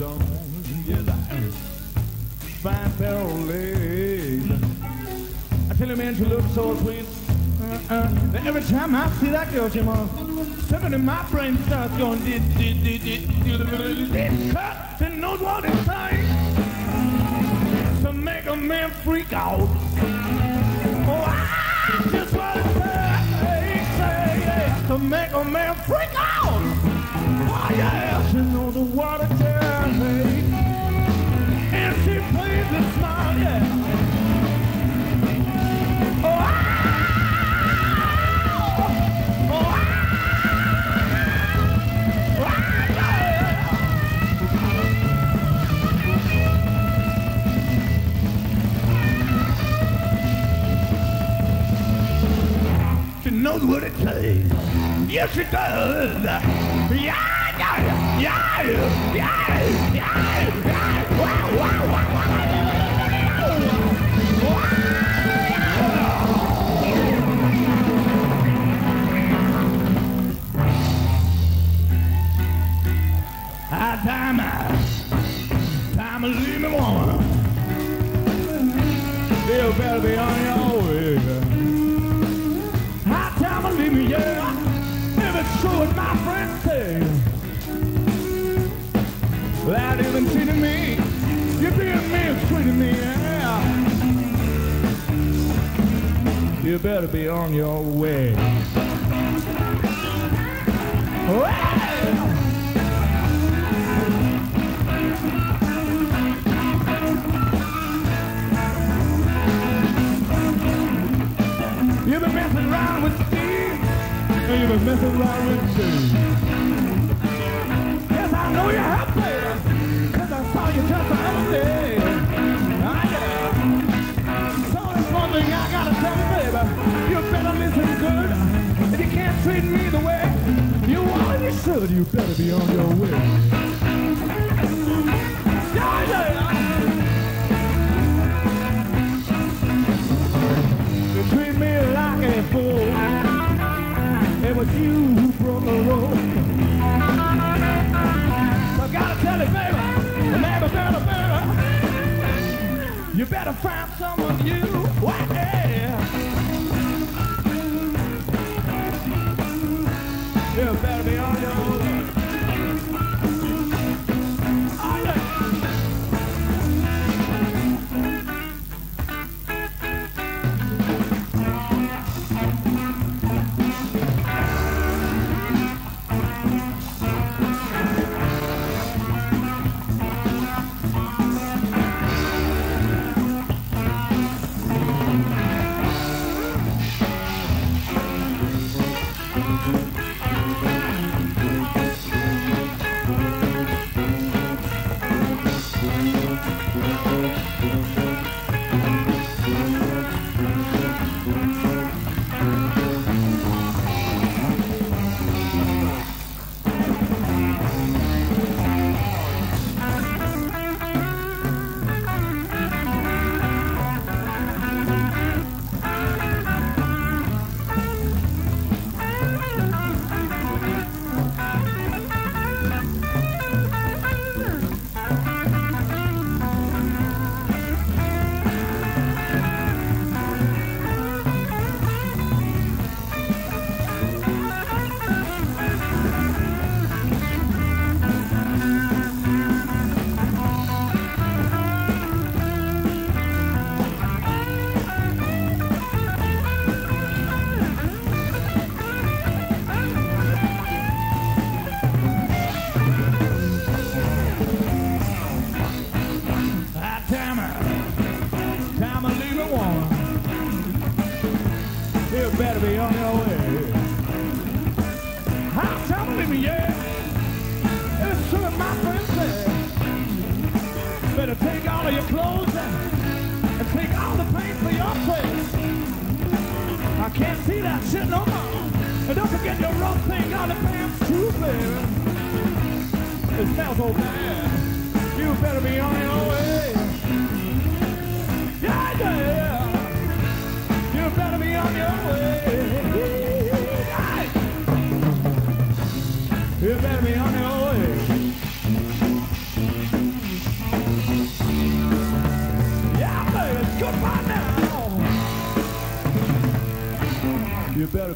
sneakers on. Yes, Fine pair of. I tell you, man, she looks so sweet. Uh-uh. Every time I see that girl, she must. Something in my brain starts going. Did, did, did, did, did, did, cut. She knows what it's saying. To make a man freak out. Oh, I just what it say, say, yeah. To make a man freak out. Oh, yeah. She knows what it knows what it takes. Yes, she does. Yeah, yeah, yeah, yeah, yeah, yeah. Time, time to leave me woman. You better be on your way. High time to leave me, yeah. If it's true what my friends say. Without even treating me, you're being mean treating me, yeah. You better be on your way. Well, with Steve, and you've been messing around with Steve. Yes, I know you have, baby, cause I saw you just the other day. Ah, yeah. So there's one thing I gotta tell you, baby. You better listen good. If you can't treat me the way you want you should, you better be on your way. Yeah, yeah. You better find someone you.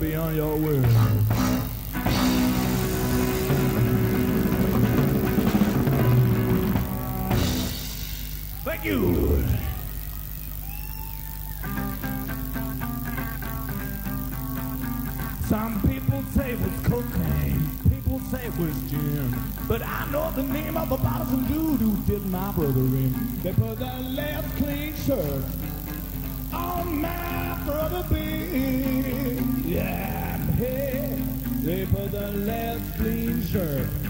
beyond your words. Thank you. Some people say it was cocaine, people say it was gin, but I know the name of the bottles and dude who did my brother in. They put their left clean shirt on my brother Big. Yeah, hey, they put for the last clean shirt.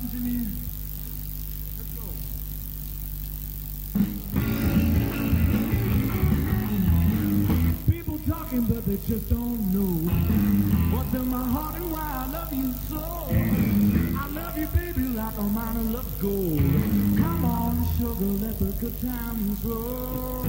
People talking, but they just don't know what's in my heart and why I love you so. I love you, baby, like a mine of love gold. Come on, sugar, let the good times roll.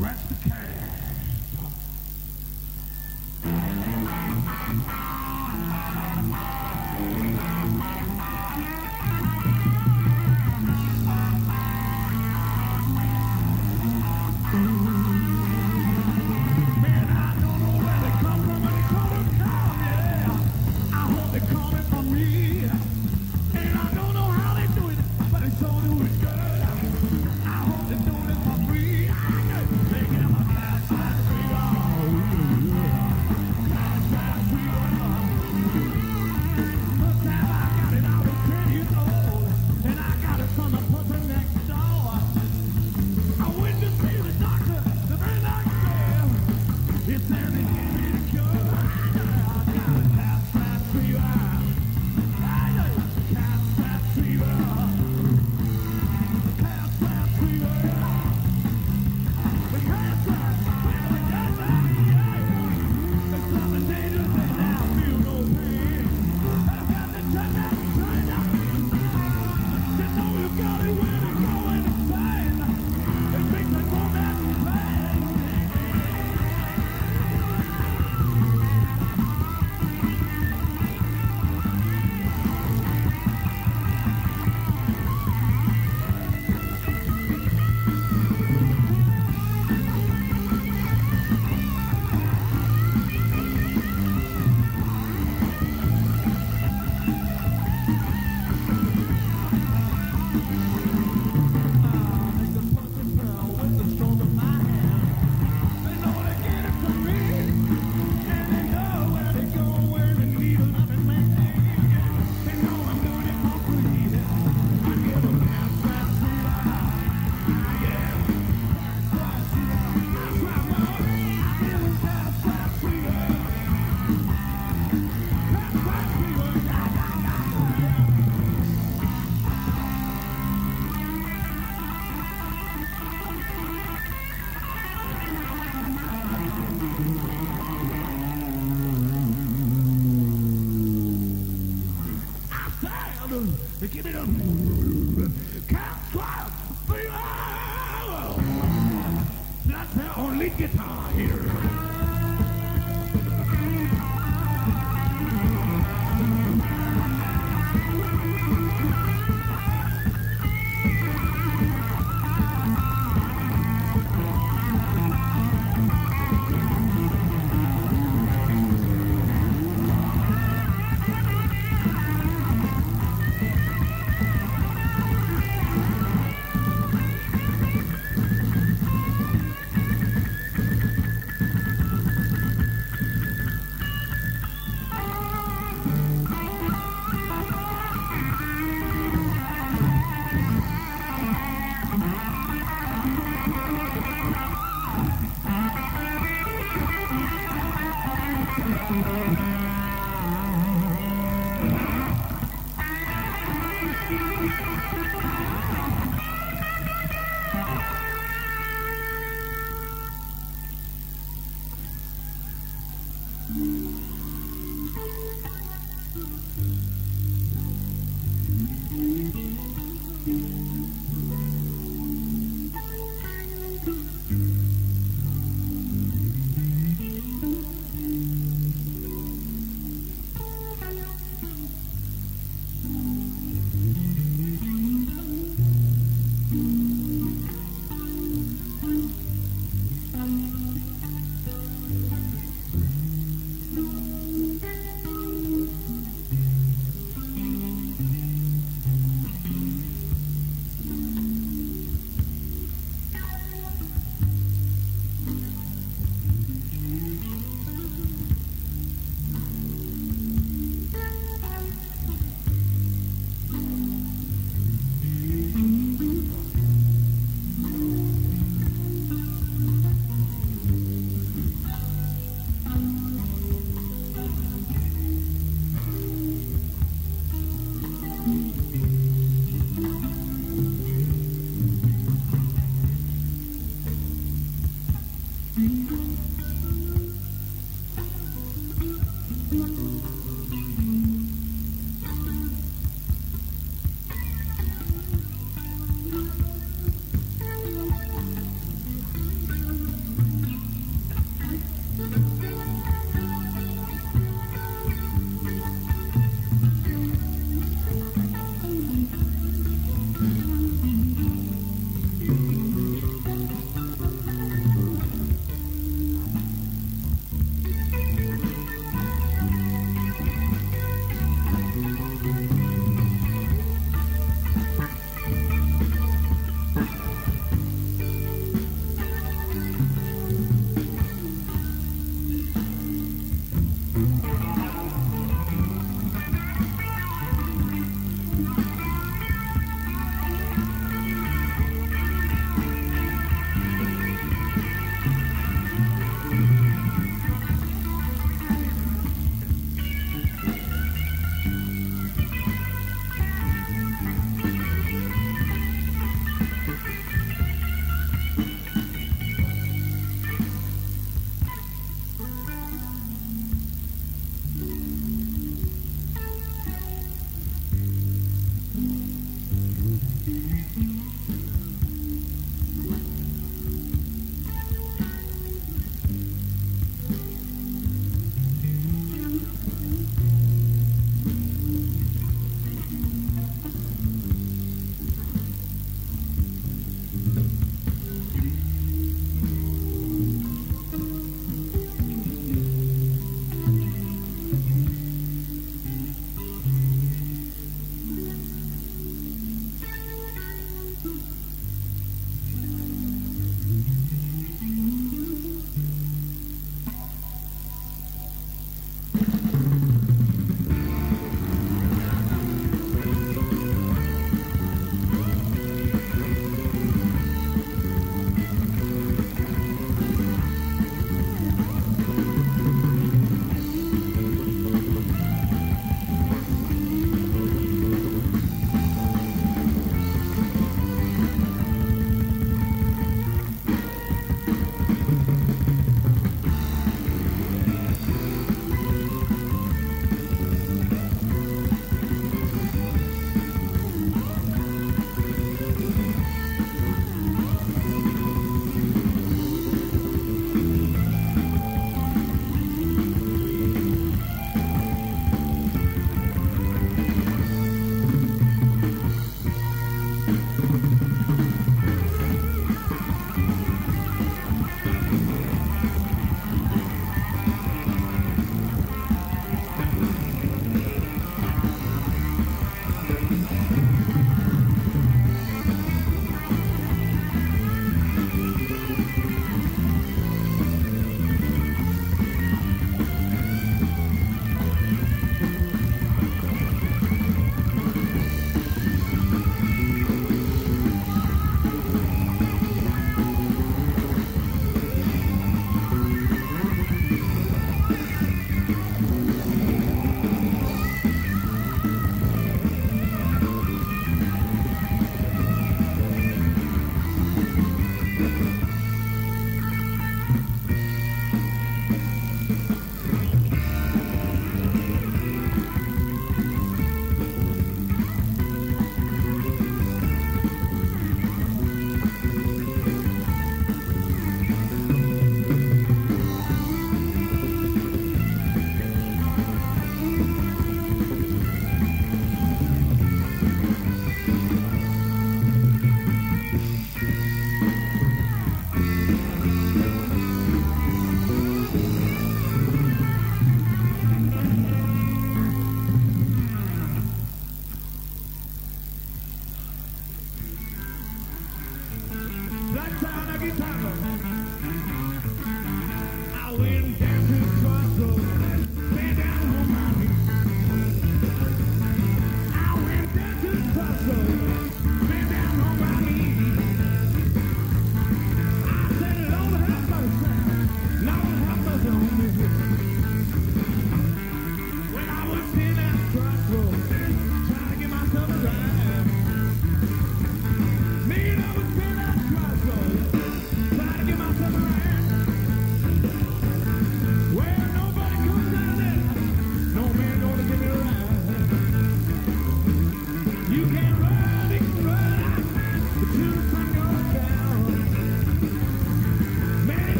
Let's the cash.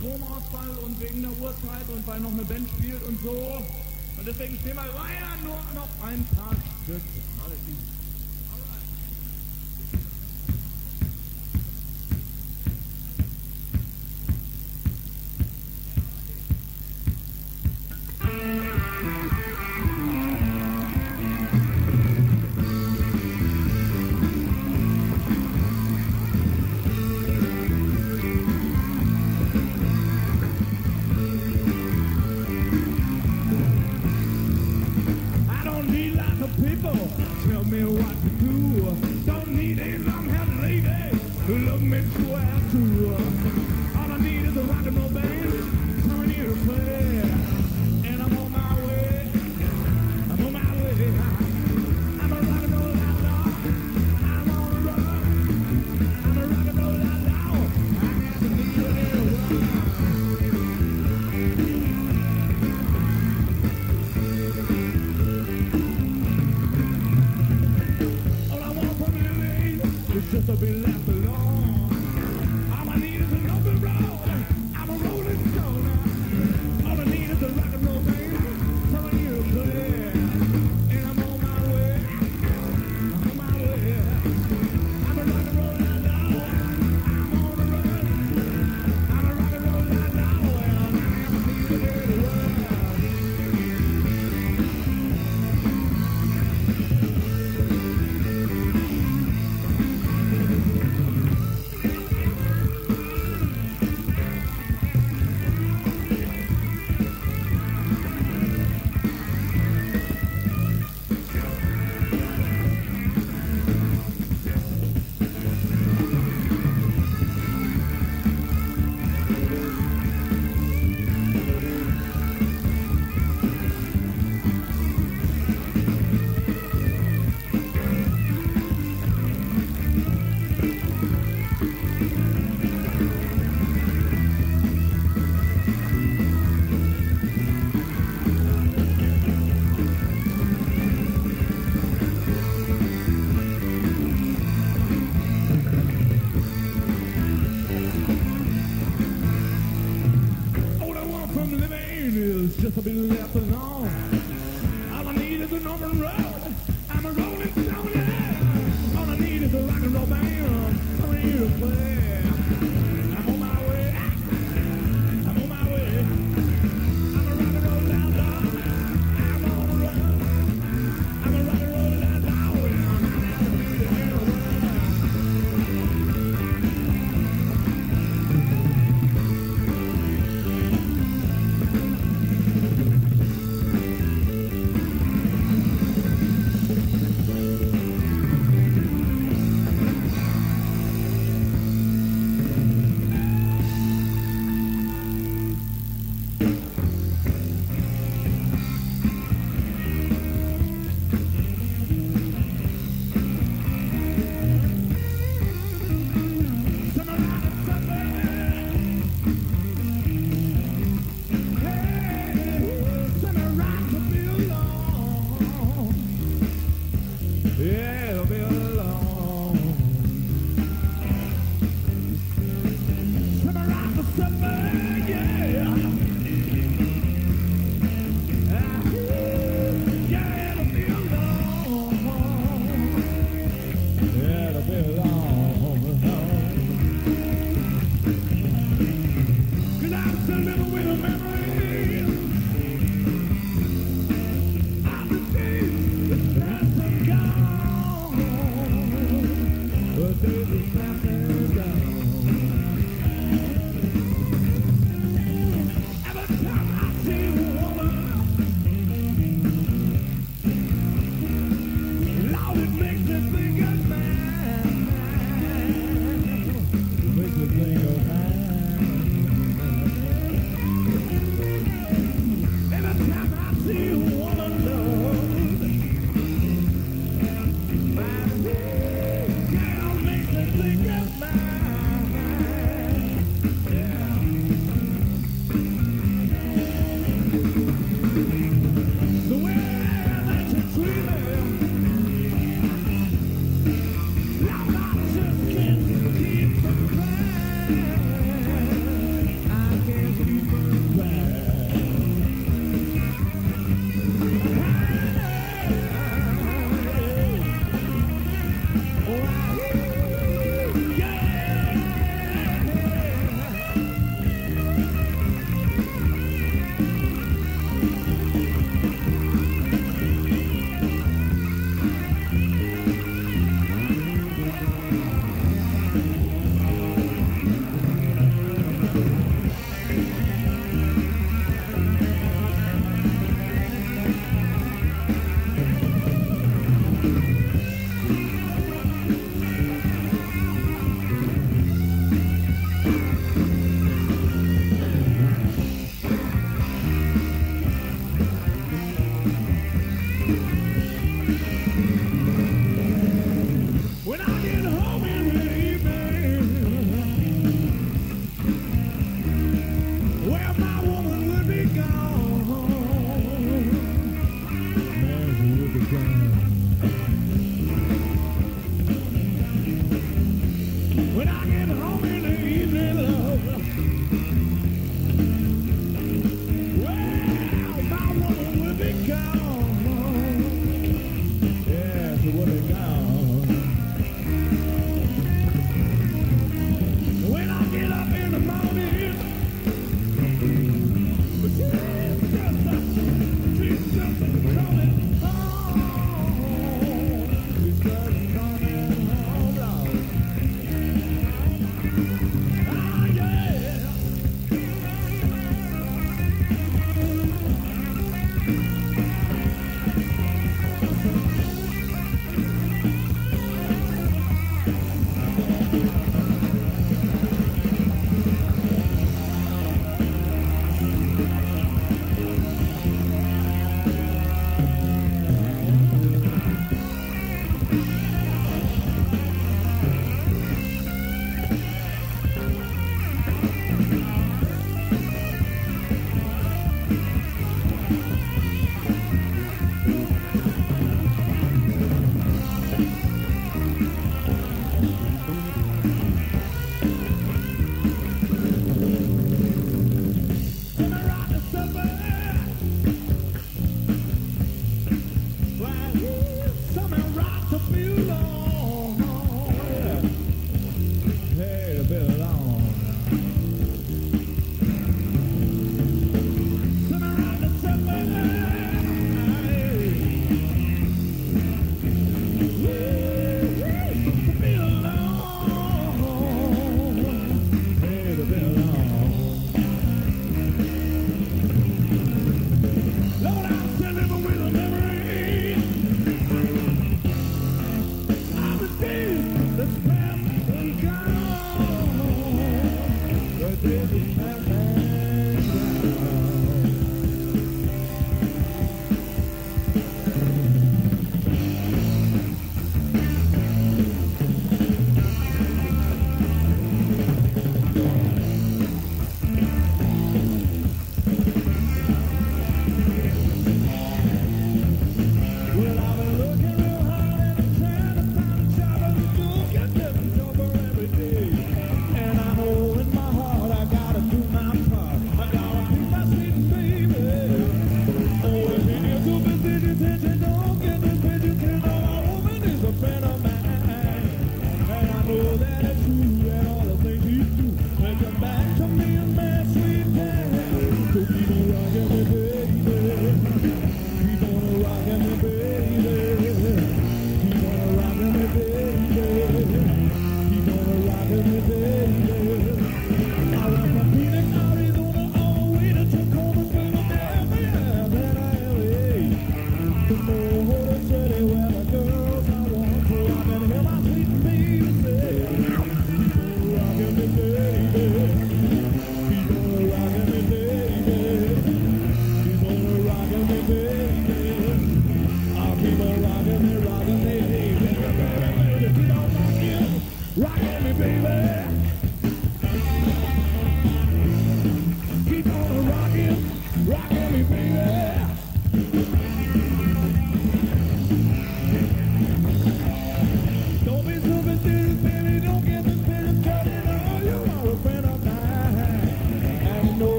Stromausfall und wegen der Uhrzeit und weil noch eine Band spielt und so. Und deswegen steh mal weiter!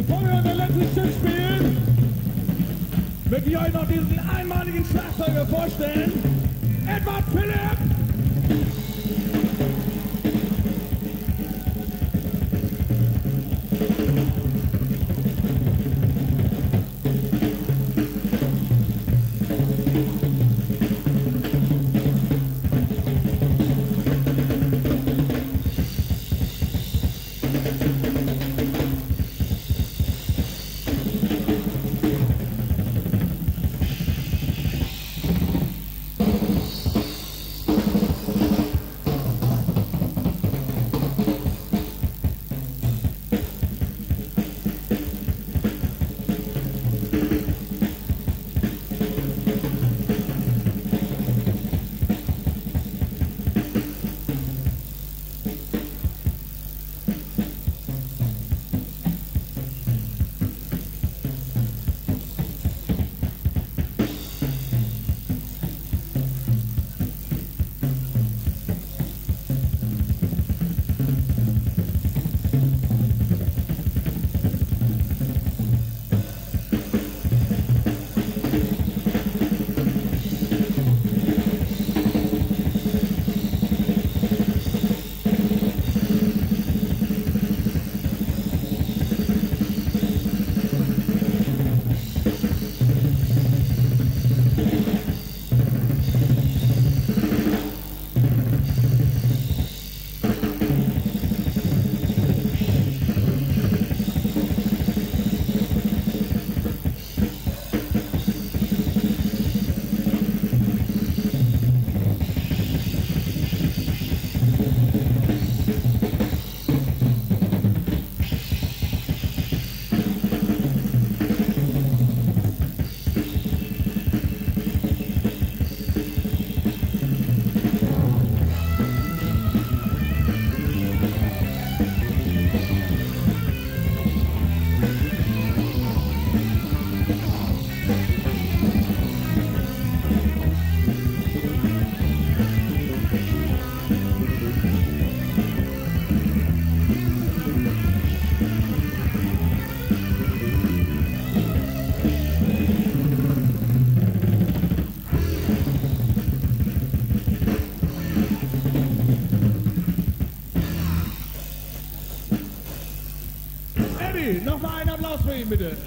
Bevor wir unser letztes Stück spielen, möchte ich euch noch diesen einmaligen Schlagzeuger vorstellen. Edward Philipp! Bitte.